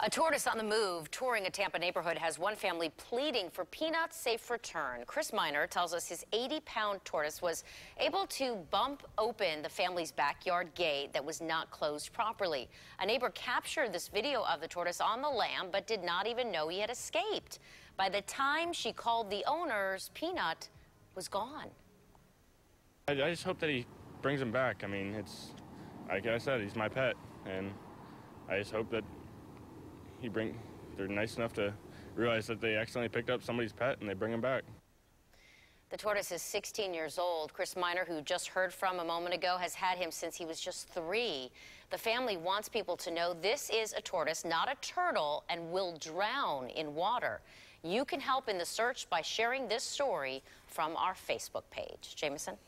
A tortoise on the move touring a Tampa neighborhood has one family pleading for Peanut's safe return. Chris Miner tells us his 80 pound tortoise was able to bump open the family's backyard gate that was not closed properly. A neighbor captured this video of the tortoise on the lam but did not even know he had escaped. By the time she called the owners, Peanut was gone. I, I just hope that he brings him back. I mean, it's like I said, he's my pet, and I just hope that he bring they're nice enough to realize that they accidentally picked up somebody's pet and they bring him back. The tortoise is 16 years old. Chris Miner, who just heard from a moment ago, has had him since he was just three. The family wants people to know this is a tortoise, not a turtle, and will drown in water. You can help in the search by sharing this story from our Facebook page. Jameson?